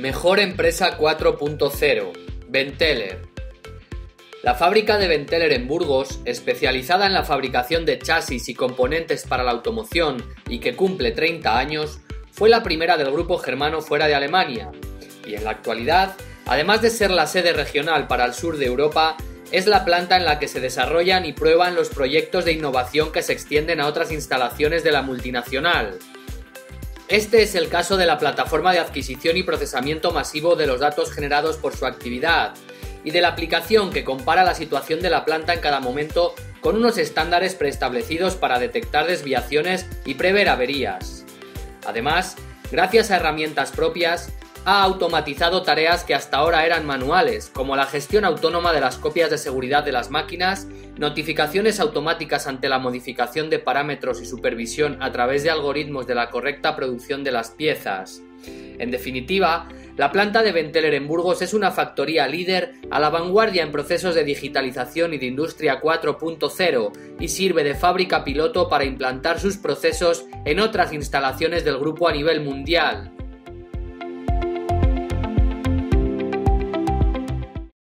Mejor empresa 4.0, Benteler. La fábrica de Benteler en Burgos, especializada en la fabricación de chasis y componentes para la automoción y que cumple 30 años, fue la primera del grupo germano fuera de Alemania, y en la actualidad, además de ser la sede regional para el sur de Europa, es la planta en la que se desarrollan y prueban los proyectos de innovación que se extienden a otras instalaciones de la multinacional. Este es el caso de la plataforma de adquisición y procesamiento masivo de los datos generados por su actividad y de la aplicación que compara la situación de la planta en cada momento con unos estándares preestablecidos para detectar desviaciones y prever averías. Además, gracias a herramientas propias, ha automatizado tareas que hasta ahora eran manuales, como la gestión autónoma de las copias de seguridad de las máquinas, notificaciones automáticas ante la modificación de parámetros y supervisión a través de algoritmos de la correcta producción de las piezas. En definitiva, la planta de Benteler en Burgos es una factoría líder a la vanguardia en procesos de digitalización y de industria 4.0 y sirve de fábrica piloto para implantar sus procesos en otras instalaciones del grupo a nivel mundial.